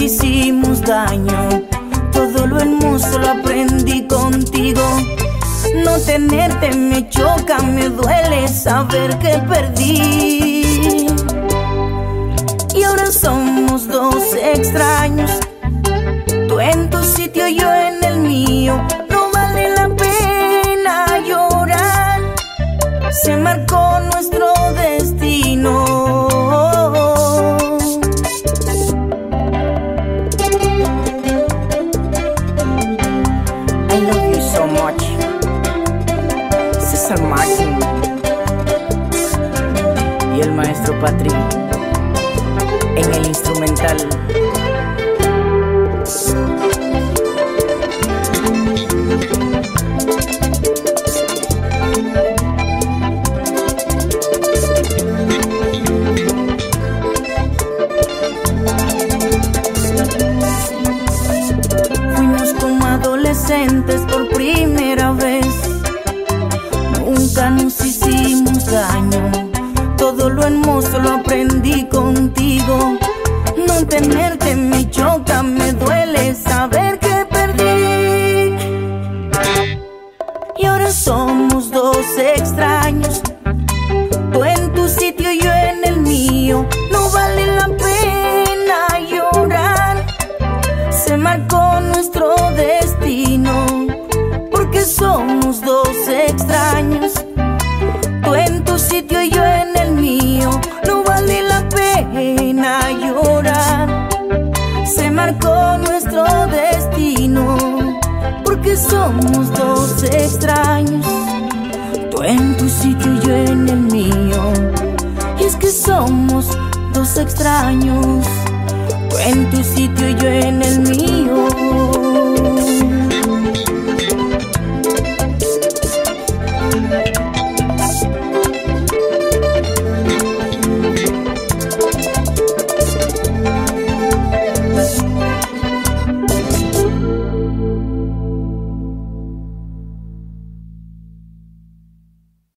hicimos daño. Todo lo hermoso lo aprendí contigo. No tenerte me choca, me duele saber que perdí. Y ahora somos dos extraños. Tú en tu sitio, yo en el mío. Y el maestro Patrick en el instrumental. Fuimos como adolescentes por primera. Nos hicimos daño. Todo lo hermoso lo aprendí contigo. No tenerte me choca, me duele saber que perdí. Y ahora somos dos extraños. Tú en tu sitio y yo en el mío. No vale la pena llorar. Se marcó nuestro destino. Porque somos dos extraños. Nuestro destino. Porque somos dos extraños. Tú en tu sitio y yo en el mío. Y es que somos dos extraños. Tú en tu sitio y yo en el mío.